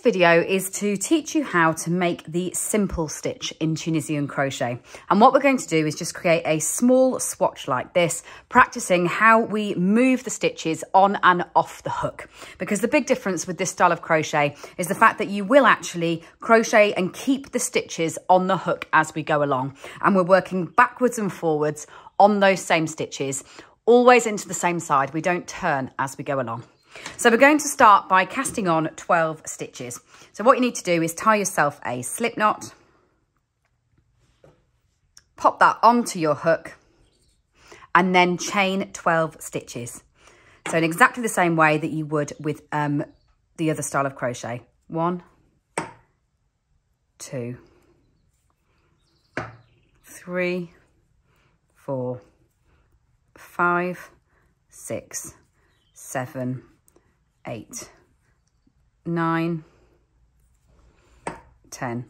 video is to teach you how to make the simple stitch in Tunisian crochet. And what we're going to do is just create a small swatch like this, practicing how we move the stitches on and off the hook. Because the big difference with this style of crochet is the fact that you will actually crochet and keep the stitches on the hook as we go along. And we're working backwards and forwards on those same stitches, always into the same side. We don't turn as we go along. So we're going to start by casting on 12 stitches. So what you need to do is tie yourself a slip knot, pop that onto your hook, and then chain 12 stitches. So in exactly the same way that you would with um, the other style of crochet. One, two, three, four, five, six, seven, eight, nine, 10,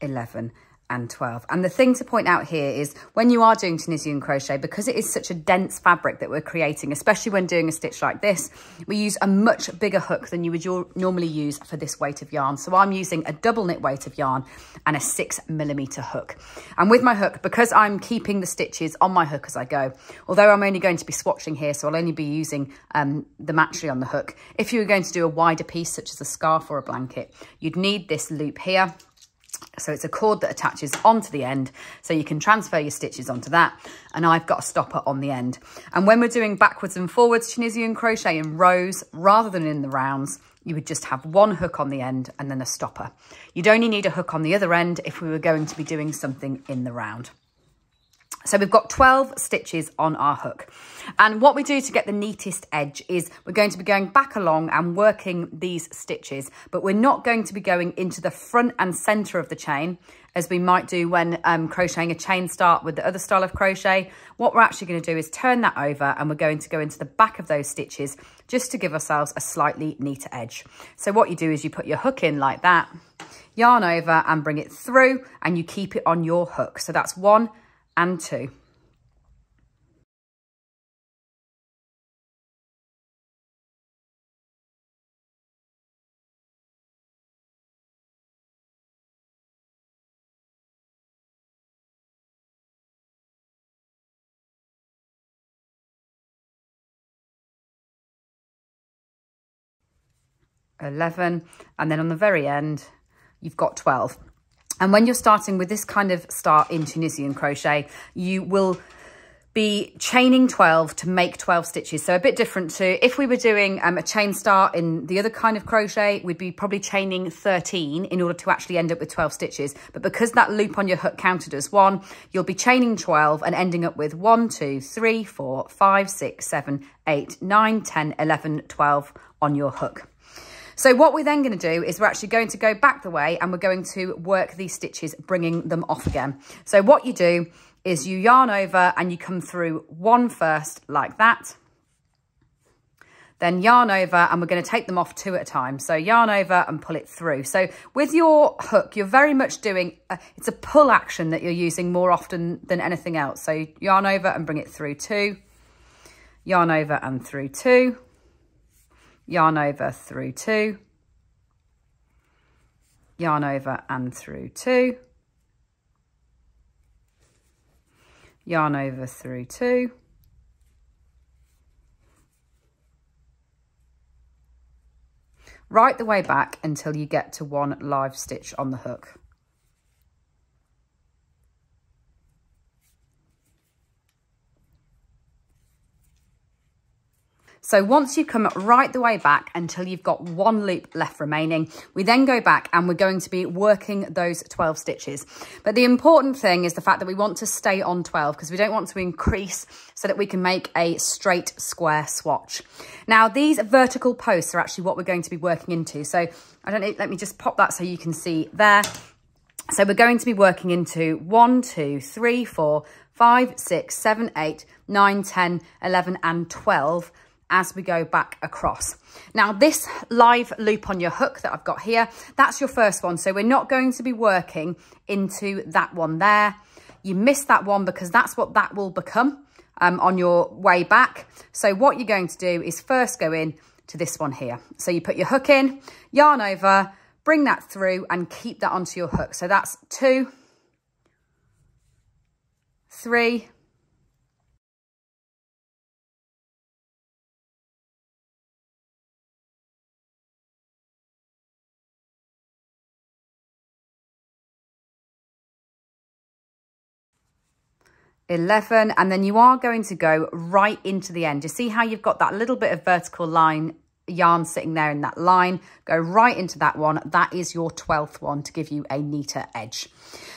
11, and 12. And the thing to point out here is when you are doing Tunisian crochet, because it is such a dense fabric that we're creating, especially when doing a stitch like this, we use a much bigger hook than you would normally use for this weight of yarn. So I'm using a double knit weight of yarn and a six millimeter hook. And with my hook, because I'm keeping the stitches on my hook as I go, although I'm only going to be swatching here, so I'll only be using um, the matchery on the hook. If you were going to do a wider piece, such as a scarf or a blanket, you'd need this loop here so it's a cord that attaches onto the end so you can transfer your stitches onto that. And I've got a stopper on the end. And when we're doing backwards and forwards Tunisian crochet in rows rather than in the rounds, you would just have one hook on the end and then a stopper. You'd only need a hook on the other end if we were going to be doing something in the round. So we've got 12 stitches on our hook. And what we do to get the neatest edge is we're going to be going back along and working these stitches, but we're not going to be going into the front and center of the chain as we might do when um, crocheting a chain start with the other style of crochet. What we're actually going to do is turn that over and we're going to go into the back of those stitches just to give ourselves a slightly neater edge. So what you do is you put your hook in like that, yarn over and bring it through and you keep it on your hook. So that's one, and 2. Eleven, and then on the very end, you've got 12. And when you're starting with this kind of start in Tunisian crochet, you will be chaining 12 to make 12 stitches. So a bit different to if we were doing um, a chain start in the other kind of crochet, we'd be probably chaining 13 in order to actually end up with 12 stitches. But because that loop on your hook counted as one, you'll be chaining 12 and ending up with 1, 2, 3, 4, 5, 6, 7, 8, 9, 10, 11, 12 on your hook. So what we're then going to do is we're actually going to go back the way and we're going to work these stitches, bringing them off again. So what you do is you yarn over and you come through one first like that. Then yarn over and we're going to take them off two at a time. So yarn over and pull it through. So with your hook, you're very much doing, a, it's a pull action that you're using more often than anything else. So yarn over and bring it through two, yarn over and through two, yarn over through two, yarn over and through two, yarn over through two, right the way back until you get to one live stitch on the hook. So once you come right the way back until you've got one loop left remaining, we then go back and we're going to be working those 12 stitches. But the important thing is the fact that we want to stay on 12 because we don't want to increase so that we can make a straight square swatch. Now these vertical posts are actually what we're going to be working into. So I don't know, let me just pop that so you can see there. So we're going to be working into one, two, three, four, five, six, seven, eight, nine, 10, 11 and 12 as we go back across. Now this live loop on your hook that I've got here, that's your first one. So we're not going to be working into that one there. You missed that one because that's what that will become um, on your way back. So what you're going to do is first go in to this one here. So you put your hook in, yarn over, bring that through and keep that onto your hook. So that's two, three, 11 and then you are going to go right into the end. You see how you've got that little bit of vertical line yarn sitting there in that line. Go right into that one. That is your 12th one to give you a neater edge.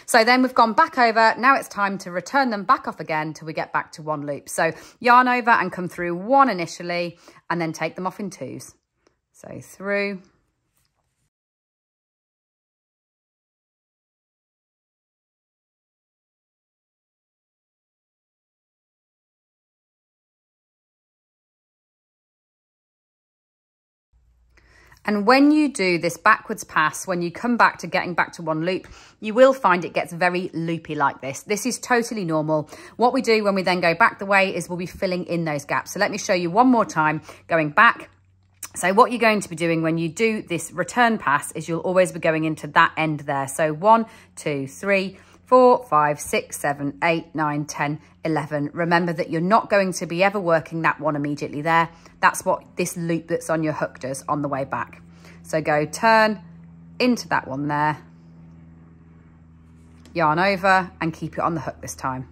So then we've gone back over. Now it's time to return them back off again till we get back to one loop. So yarn over and come through one initially and then take them off in twos. So through And when you do this backwards pass, when you come back to getting back to one loop, you will find it gets very loopy like this. This is totally normal. What we do when we then go back the way is we'll be filling in those gaps. So let me show you one more time, going back. So what you're going to be doing when you do this return pass is you'll always be going into that end there. So one, two, three, four, five, six, seven, eight, nine, 10, 11. Remember that you're not going to be ever working that one immediately there. That's what this loop that's on your hook does on the way back. So go turn into that one there, yarn over and keep it on the hook this time.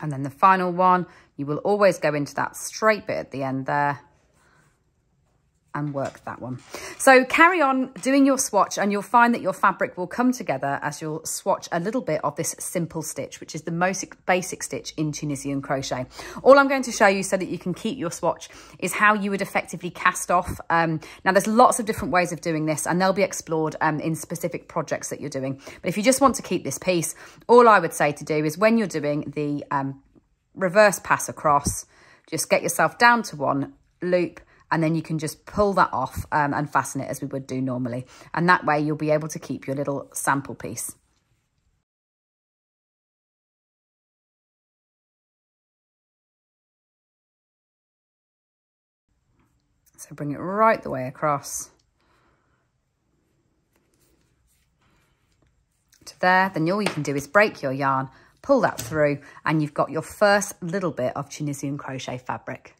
And then the final one, you will always go into that straight bit at the end there and work that one. So carry on doing your swatch and you'll find that your fabric will come together as you'll swatch a little bit of this simple stitch, which is the most basic stitch in Tunisian crochet. All I'm going to show you so that you can keep your swatch is how you would effectively cast off. Um, now there's lots of different ways of doing this and they'll be explored um, in specific projects that you're doing. But if you just want to keep this piece, all I would say to do is when you're doing the um, reverse pass across, just get yourself down to one loop and then you can just pull that off um, and fasten it as we would do normally. And that way you'll be able to keep your little sample piece. So bring it right the way across. To there, then all you can do is break your yarn, pull that through, and you've got your first little bit of Tunisian crochet fabric.